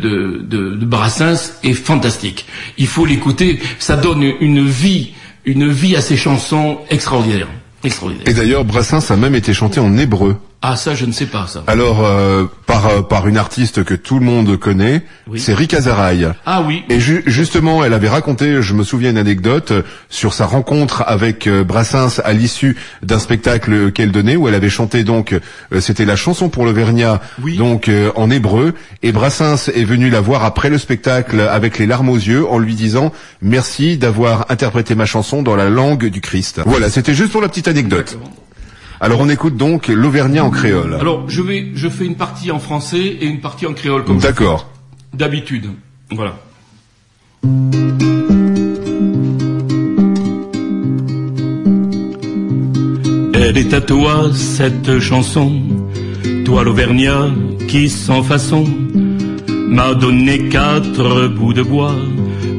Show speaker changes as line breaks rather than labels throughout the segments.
de, Brassens est fantastique. Il faut l'écouter. Ça donne une vie, une vie à ces chansons extraordinaires.
Et d'ailleurs, Brassens a même été chanté en hébreu.
Ah ça, je ne sais pas ça.
Alors, euh, par, euh, par une artiste que tout le monde connaît,
Oui.
c'est Rika Zaraï.
Ah oui.
Et ju- justement, elle avait raconté, je me souviens une anecdote, euh, sur sa rencontre avec euh, Brassens à l'issue d'un spectacle qu'elle donnait, où elle avait chanté donc, euh, c'était la chanson pour l'Auvergnat,
Oui.
donc euh, en hébreu, et Brassens est venu la voir après le spectacle avec les larmes aux yeux, en lui disant « Merci d'avoir interprété ma chanson dans la langue du Christ ». Voilà, c'était juste pour la petite anecdote. Alors on écoute donc l'Auvergnat en créole.
Alors je vais, je fais une partie en français et une partie en créole comme
D'accord.
d'habitude. Voilà. Elle est à toi cette chanson, toi l'Auvergnat qui sans façon m'a donné quatre bouts de bois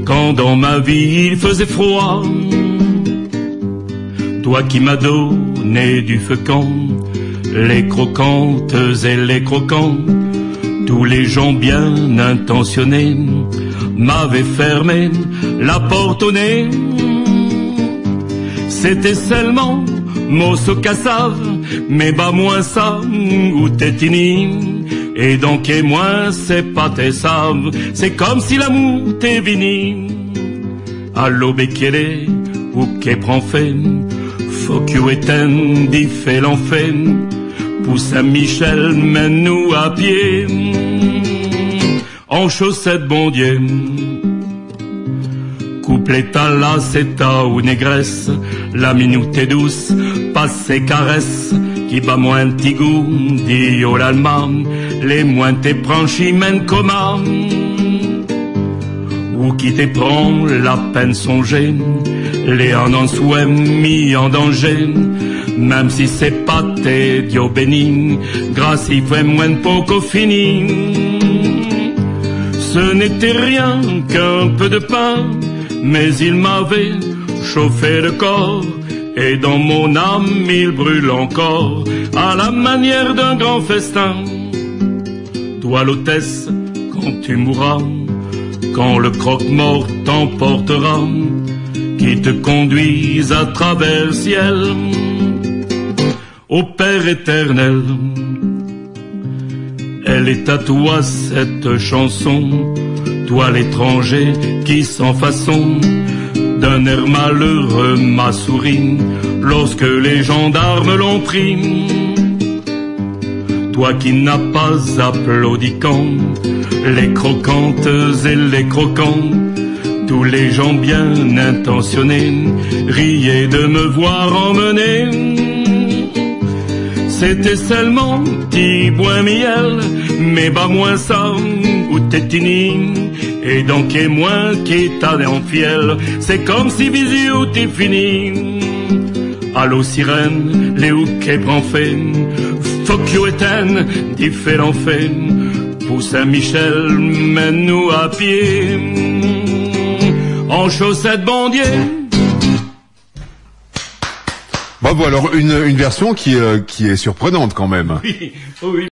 quand dans ma vie il faisait froid. Toi qui m'as donné du feu camp, les croquantes et les croquants, tous les gens bien intentionnés m'avaient fermé la porte au nez. C'était seulement mosso cassave, mais bas moins ça, ou tétini. Et donc et moins c'est pas tes saves, c'est comme si l'amour t'est vini. Allo bekele, ou qu'est prend fait, faut que éteint, dit fait l'enfer. Pour Saint-Michel, mène-nous à pied, en chaussettes bon Dieu. Couplet à la seta ou négresse, la minute est douce, passe ses caresses, qui bat moins petit goût, dit oh l'allemand, les moins t'es franchis mène comment ou qui te prend la peine songer, les en souhait mis en danger, même si c'est pas tes Dieu béni, grâce il fait moins de poco fini. Ce n'était rien qu'un peu de pain, mais il m'avait chauffé le corps, et dans mon âme il brûle encore, à la manière d'un grand festin. Toi l'hôtesse, quand tu mourras, quand le croque-mort t'emportera, qui te conduise à travers le ciel, au Père éternel. Elle est à toi cette chanson, toi l'étranger qui sans façon d'un air malheureux m'a souri lorsque les gendarmes l'ont pris. Toi qui n'as pas applaudi quand les croquantes et les croquants, tous les gens bien intentionnés riaient de me voir emmener. C'était seulement petit bois miel, mais bas moins ça, ou tétini, et donc et moins qui en fiel, c'est comme si visio t'es fini. Allô sirène, les houquets fait, fuck you éteint, dit fait pour Saint-Michel, mène-nous à pied, en chaussettes bandier.
Bravo, alors une, une version qui, euh, qui est surprenante quand même.
Oui, oh oui.